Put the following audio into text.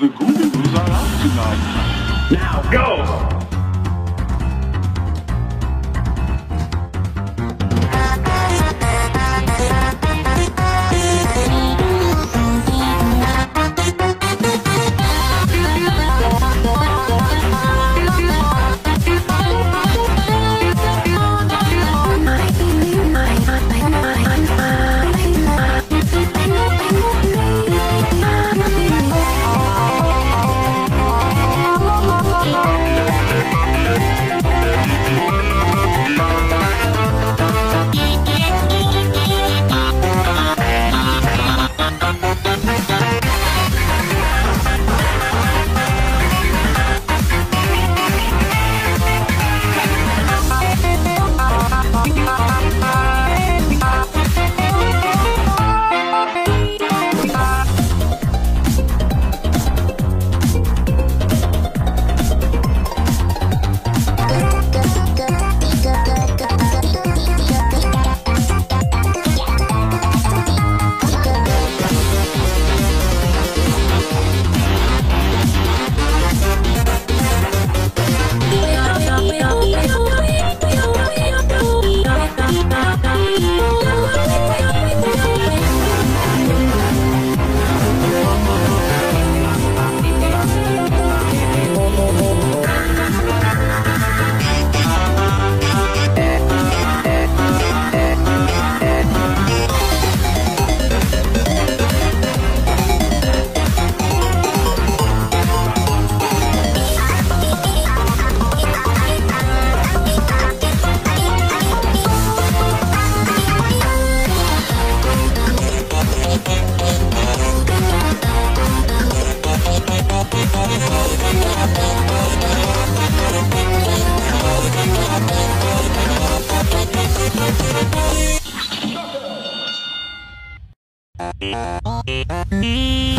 The Googles are out tonight. Now go! Me.